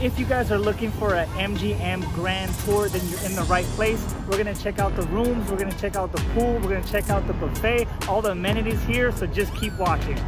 if you guys are looking for an MGM Grand Tour, then you're in the right place. We're gonna check out the rooms, we're gonna check out the pool, we're gonna check out the buffet, all the amenities here, so just keep watching.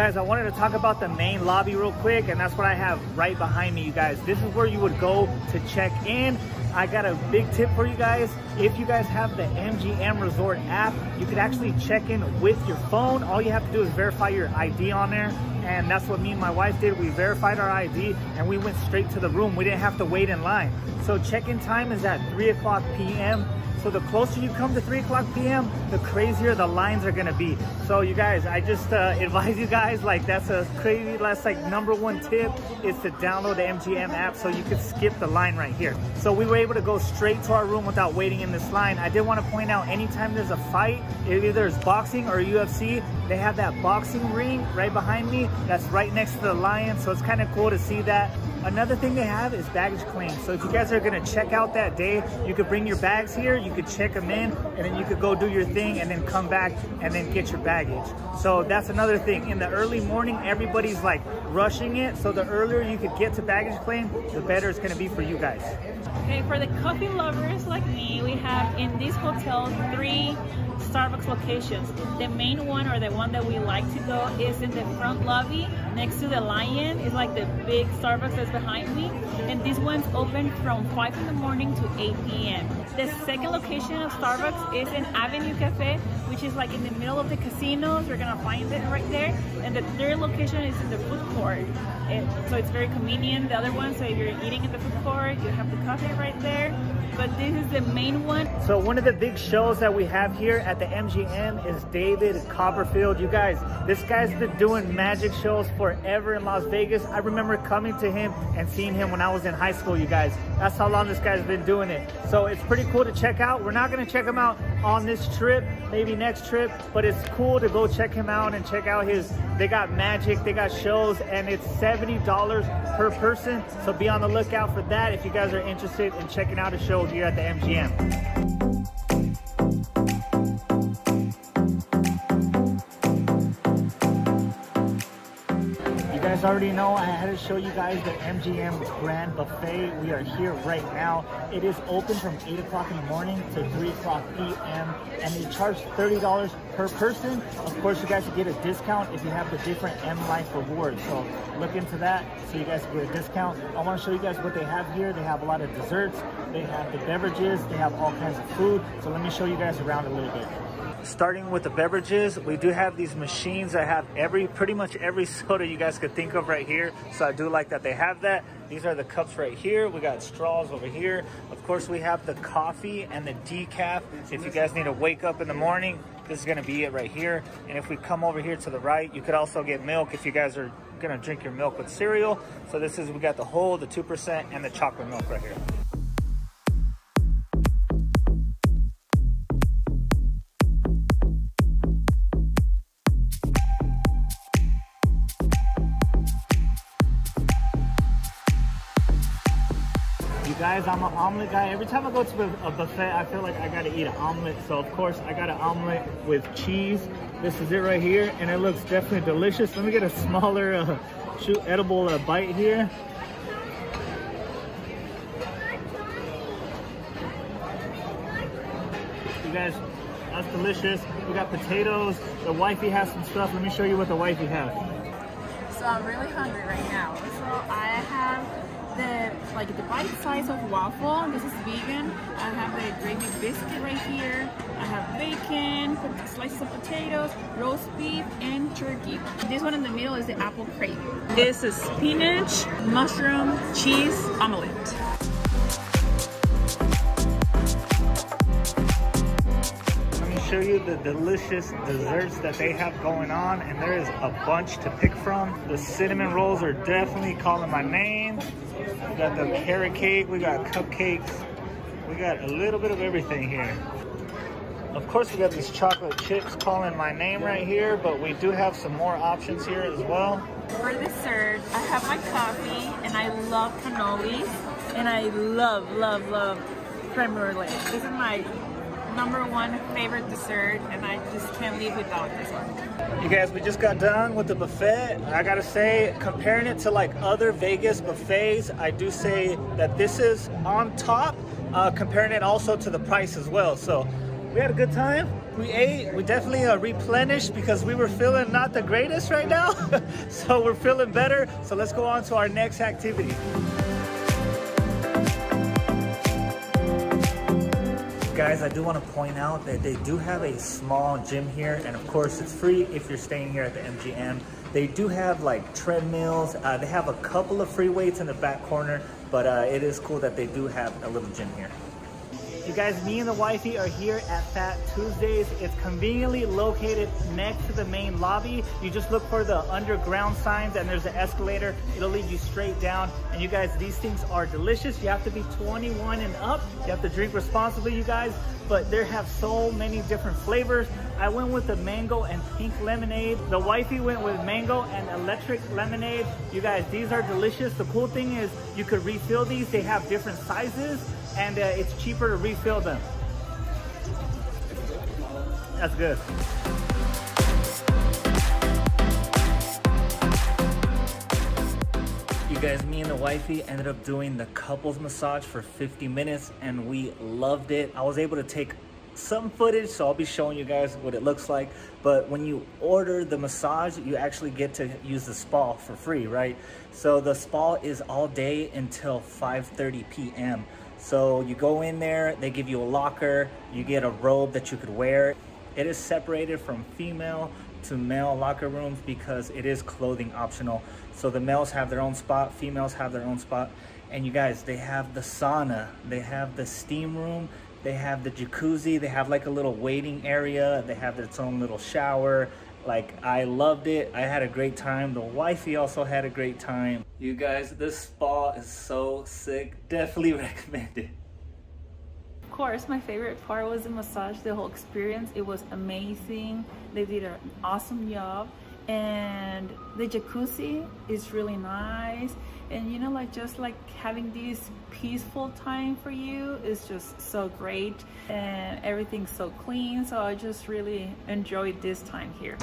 Guys, I wanted to talk about the main lobby real quick, and that's what I have right behind me, you guys. This is where you would go to check in. I got a big tip for you guys. If you guys have the MGM Resort app, you could actually check in with your phone. All you have to do is verify your ID on there. And that's what me and my wife did. We verified our ID and we went straight to the room. We didn't have to wait in line. So check-in time is at 3 o'clock p.m. So the closer you come to 3 o'clock p.m., the crazier the lines are gonna be. So you guys, I just uh, advise you guys, like that's a crazy, that's like number one tip is to download the MGM app so you can skip the line right here. So we were able to go straight to our room without waiting in this line. I did wanna point out, anytime there's a fight, either there's boxing or UFC, they have that boxing ring right behind me that's right next to the lion. So it's kind of cool to see that. Another thing they have is baggage claim. So if you guys are gonna check out that day, you could bring your bags here, you could check them in, and then you could go do your thing and then come back and then get your baggage. So that's another thing. In the early morning, everybody's like rushing it. So the earlier you could get to baggage claim, the better it's gonna be for you guys. Okay, for the coffee lovers like me, we have in this hotel three Starbucks locations. The main one or the one that we like to go is in the front lobby next to the Lion. It's like the big Starbucks that's behind me. And this one's open from 5 in the morning to 8 p.m. The second location of Starbucks is in Avenue Cafe, which is like in the middle of the casinos. We're gonna find it right there. And the third location is in the food court. So it's very convenient. The other one, so if you're eating in the food court, you have the coffee right there. But this is the main one. So one of the big shows that we have here at the MGM is David Copperfield. You guys, this guy's been doing magic shows forever in Las Vegas. I remember coming to him and seeing him when I was in high school, you guys. That's how long this guy's been doing it. So it's pretty cool to check out. We're not gonna check him out on this trip, maybe next trip, but it's cool to go check him out and check out his, they got magic, they got shows, and it's $70 per person. So be on the lookout for that if you guys are interested in checking out a show here at the MGM. Guys already know I had to show you guys the MGM Grand Buffet. We are here right now. It is open from 8 o'clock in the morning to 3 o'clock p.m. and they charge $30 per person. Of course, you guys will get a discount if you have the different M Life rewards. So look into that so you guys can get a discount. I want to show you guys what they have here. They have a lot of desserts. They have the beverages. They have all kinds of food. So let me show you guys around a little bit starting with the beverages we do have these machines that have every pretty much every soda you guys could think of right here. So i do like that they have that. These are the cups right here. We got straws over here. Of course we have the coffee and the decaf. If you guys need to wake up in the morning this is going to be it right here. And if we come over here to the right you could also get milk if you guys are going to drink your milk with cereal. So this is we got the whole the 2% and the chocolate milk right here guys i'm an omelet guy. Every time i go to a buffet i feel like i gotta eat an omelet. So of course i got an omelet with cheese. This is it right here and it looks definitely delicious. Let me get a smaller uh, shoot edible uh, bite here. You guys that's delicious. We got potatoes. The wifey has some stuff. Let me show you what the wifey has. So i'm really hungry right now. So i have the like the bite size of waffle. This is vegan. I have the gravy biscuit right here. I have bacon, slices of potatoes, roast beef, and turkey. This one in the middle is the apple crepe. This is spinach, mushroom, cheese omelette. Let me show you the delicious desserts that they have going on and there is a bunch to pick from. The cinnamon rolls are definitely calling my name. Got the carrot cake, we got cupcakes. We got a little bit of everything here. Of course, we got these chocolate chips calling my name right here, but we do have some more options here as well. For dessert, I have my coffee and I love cannolis and I love, love, love creme brulee. This is my number one favorite dessert, and I just can't leave without this one. You guys, we just got done with the buffet. I gotta say, comparing it to like other Vegas buffets, I do say that this is on top, uh, comparing it also to the price as well. So we had a good time. We ate, we definitely uh, replenished because we were feeling not the greatest right now. so we're feeling better. So let's go on to our next activity. Guys, I do want to point out that they do have a small gym here, and of course it's free if you're staying here at the MGM. They do have like treadmills. Uh, they have a couple of free weights in the back corner, but uh, it is cool that they do have a little gym here. You guys, me and the wifey are here at Fat Tuesdays. It's conveniently located next to the main lobby. You just look for the underground signs and there's an escalator. It'll lead you straight down. And you guys, these things are delicious. You have to be 21 and up. You have to drink responsibly, you guys. But they have so many different flavors. I went with the mango and pink lemonade. The wifey went with mango and electric lemonade. You guys, these are delicious. The cool thing is you could refill these. They have different sizes and uh, it's cheaper to refill them. That's good. You guys, me and the wifey ended up doing the couples massage for 50 minutes and we loved it. I was able to take some footage, so I'll be showing you guys what it looks like. But when you order the massage, you actually get to use the spa for free, right? So the spa is all day until 5.30 p.m. So you go in there, they give you a locker, you get a robe that you could wear. It is separated from female to male locker rooms because it is clothing optional. So the males have their own spot, females have their own spot. And you guys, they have the sauna, they have the steam room, they have the jacuzzi, they have like a little waiting area, they have its own little shower, like I loved it. I had a great time. The wifey also had a great time. You guys, this spa is so sick. Definitely recommend it. Of course, my favorite part was the massage, the whole experience. It was amazing. They did an awesome job and the jacuzzi is really nice and you know like just like having this peaceful time for you is just so great and everything's so clean so I just really enjoyed this time here.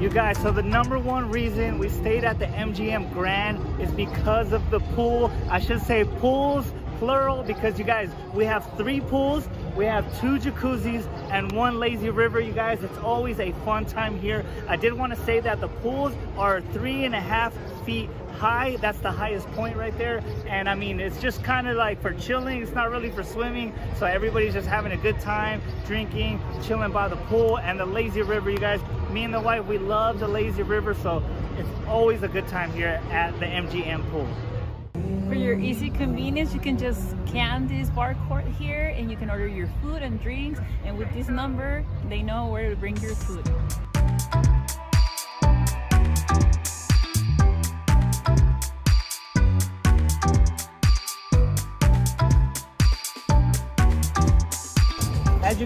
You guys, so the number one reason we stayed at the MGM Grand is because of the pool. I should say pools, plural, because you guys, we have three pools we have two jacuzzis and one lazy river, you guys. It's always a fun time here. I did want to say that the pools are three and a half feet high. That's the highest point right there. And I mean, it's just kind of like for chilling. It's not really for swimming. So everybody's just having a good time, drinking, chilling by the pool and the lazy river, you guys. Me and the wife, we love the lazy river. So it's always a good time here at the MGM pool. For your easy convenience, you can just scan this barcode here and you can order your food and drinks. And with this number, they know where to bring your food.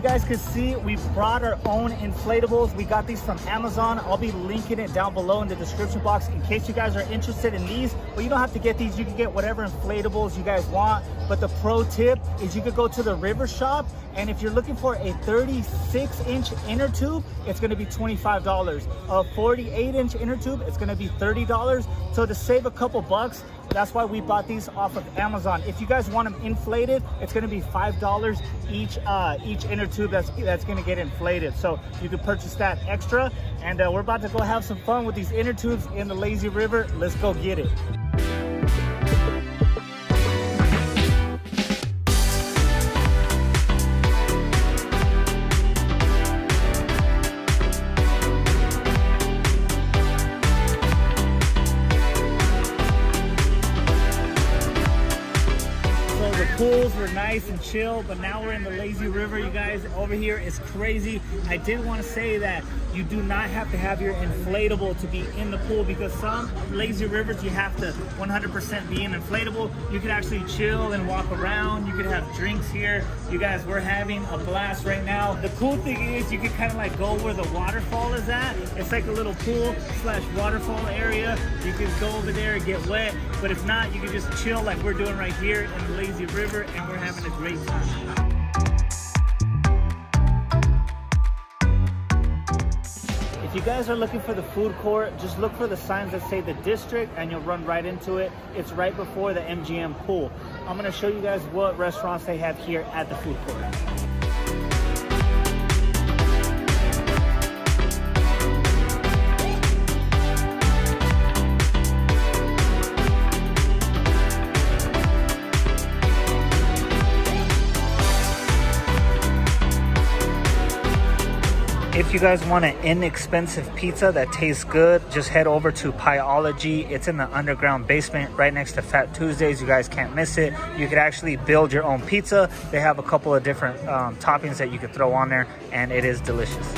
Guys can see, we brought our own inflatables. We got these from Amazon. I'll be linking it down below in the description box in case you guys are interested in these. But you don't have to get these. You can get whatever inflatables you guys want. But the pro tip is you could go to the river shop and if you're looking for a 36 inch inner tube, it's gonna be $25. A 48 inch inner tube, it's gonna be $30. So to save a couple bucks, that's why we bought these off of Amazon. If you guys want them inflated, it's gonna be $5 each uh, each inner tube that's, that's gonna get inflated. So you can purchase that extra. And uh, we're about to go have some fun with these inner tubes in the lazy river. Let's go get it. Nice and chill, but now we're in the lazy river, you guys. Over here is crazy. I did want to say that you do not have to have your inflatable to be in the pool because some lazy rivers you have to 100% be in inflatable. You can actually chill and walk around. You could have drinks here. You guys, we're having a blast right now. The cool thing is you can kind of like go where the waterfall is at. It's like a little pool slash waterfall area. Can go over there and get wet, but if not, you can just chill like we're doing right here in the lazy river and we're having a great time. If you guys are looking for the food court, just look for the signs that say the district and you'll run right into it. It's right before the MGM pool. I'm gonna show you guys what restaurants they have here at the food court. If you guys want an inexpensive pizza that tastes good, just head over to Pieology. It's in the underground basement right next to Fat Tuesdays. You guys can't miss it. You could actually build your own pizza. They have a couple of different um, toppings that you could throw on there, and it is delicious.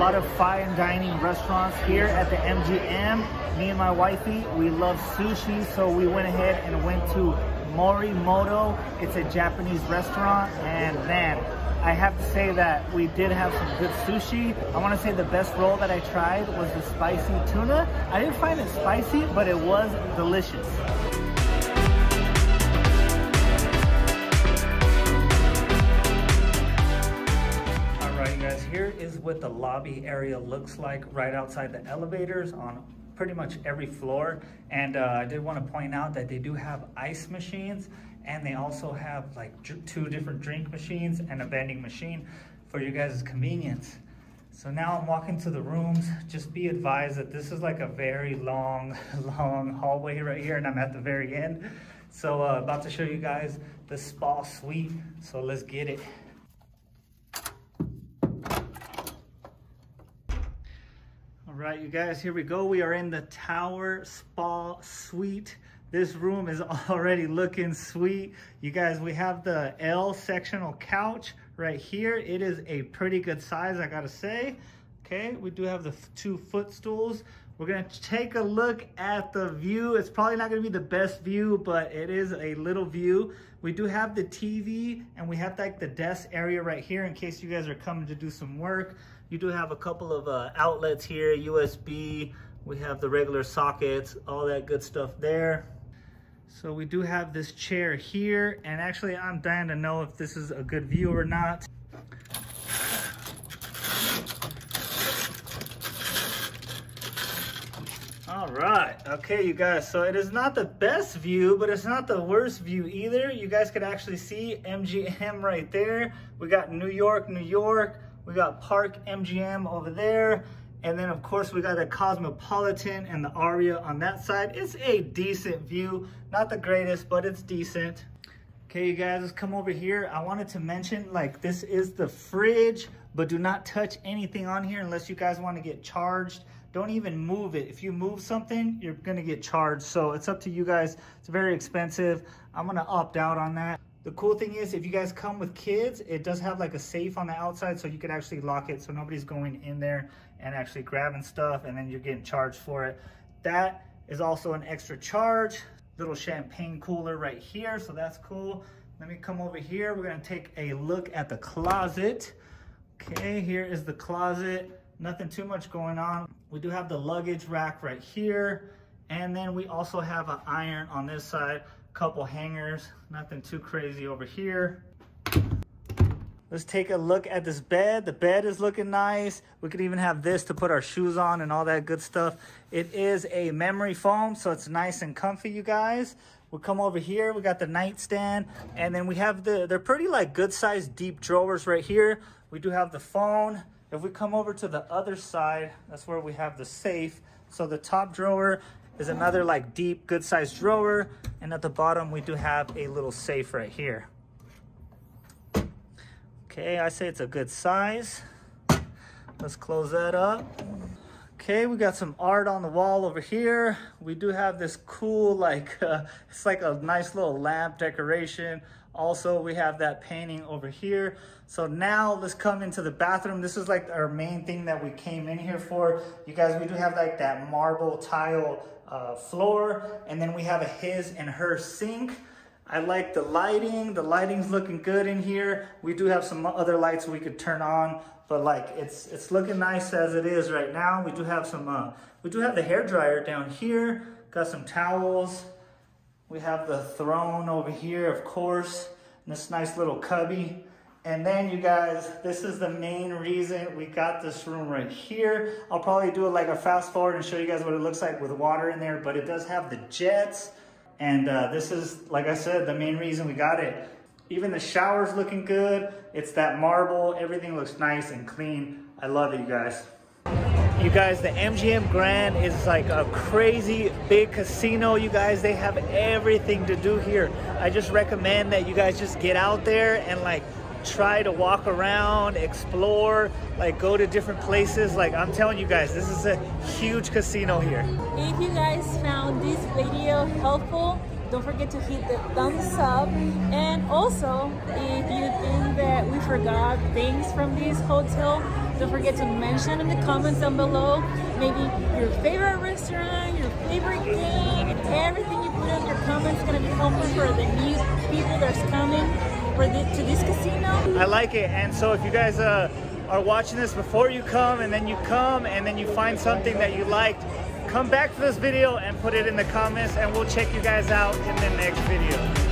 Lot of fine dining restaurants here at the MGM. Me and my wifey, we love sushi, so we went ahead and went to Morimoto. It's a Japanese restaurant, and man, I have to say that we did have some good sushi. I want to say the best roll that I tried was the spicy tuna. I didn't find it spicy, but it was delicious. Here is what the lobby area looks like right outside the elevators on pretty much every floor. And uh, I did want to point out that they do have ice machines and they also have like two different drink machines and a vending machine for you guys' convenience. So now I'm walking to the rooms. Just be advised that this is like a very long, long hallway right here and I'm at the very end. So uh, about to show you guys the spa suite. So let's get it. Right, you guys, here we go. We are in the Tower Spa Suite. This room is already looking sweet. You guys, we have the L sectional couch right here. It is a pretty good size, I gotta say. Okay, we do have the two footstools. We're gonna take a look at the view. It's probably not gonna be the best view, but it is a little view. We do have the TV and we have like the desk area right here in case you guys are coming to do some work. You do have a couple of uh, outlets here, USB. We have the regular sockets, all that good stuff there. So we do have this chair here, and actually I'm dying to know if this is a good view or not. All right, okay, you guys, so it is not the best view, but it's not the worst view either. You guys could actually see MGM right there. We got New York, New York. We got Park MGM over there. And then of course we got the Cosmopolitan and the Aria on that side. It's a decent view. Not the greatest, but it's decent. Okay, you guys, let's come over here. I wanted to mention, like, this is the fridge, but do not touch anything on here unless you guys want to get charged. Don't even move it. If you move something, you're gonna get charged. So it's up to you guys. It's very expensive. I'm gonna opt out on that. The cool thing is if you guys come with kids, it does have like a safe on the outside so you could actually lock it so nobody's going in there and actually grabbing stuff and then you're getting charged for it. That is also an extra charge. Little champagne cooler right here, so that's cool. Let me come over here. We're gonna take a look at the closet. Okay, here is the closet. Nothing too much going on. We do have the luggage rack right here. And then we also have an iron on this side couple hangers, nothing too crazy over here. Let's take a look at this bed. The bed is looking nice. We could even have this to put our shoes on and all that good stuff. It is a memory foam, so it's nice and comfy, you guys. We'll come over here. We got the nightstand, and then we have the, they're pretty like good sized deep drawers right here. We do have the phone. If we come over to the other side, that's where we have the safe. So the top drawer is another like deep, good sized drawer. And at the bottom, we do have a little safe right here. Okay, I say it's a good size. Let's close that up. Okay, we got some art on the wall over here. We do have this cool, like, uh, it's like a nice little lamp decoration. Also, we have that painting over here. So now let's come into the bathroom. This is like our main thing that we came in here for. You guys, we do have like that marble tile uh, floor. And then we have a his and her sink. I like the lighting. The lighting's looking good in here. We do have some other lights we could turn on, but like it's it's looking nice as it is right now. We do have some, uh, we do have the hair dryer down here. Got some towels. We have the throne over here, of course, this nice little cubby. And then you guys, this is the main reason we got this room right here. I'll probably do it like a fast forward and show you guys what it looks like with water in there, but it does have the jets. And uh, this is, like I said, the main reason we got it. Even the shower's looking good. It's that marble. Everything looks nice and clean. I love it, you guys. You guys, the MGM Grand is like a crazy big casino. You guys, they have everything to do here. I just recommend that you guys just get out there and like try to walk around, explore, like go to different places. Like I'm telling you guys, this is a huge casino here. If you guys found this video helpful, don't forget to hit the thumbs up. And also, if you think that we forgot things from this hotel, don't forget to mention in the comments down below. Maybe your favorite restaurant, your favorite game, everything you put in your comments is gonna be helpful for the new people that's coming for the, to this casino. I like it. And so if you guys uh, are watching this before you come and then you come and then you find something that you liked, come back to this video and put it in the comments and we'll check you guys out in the next video.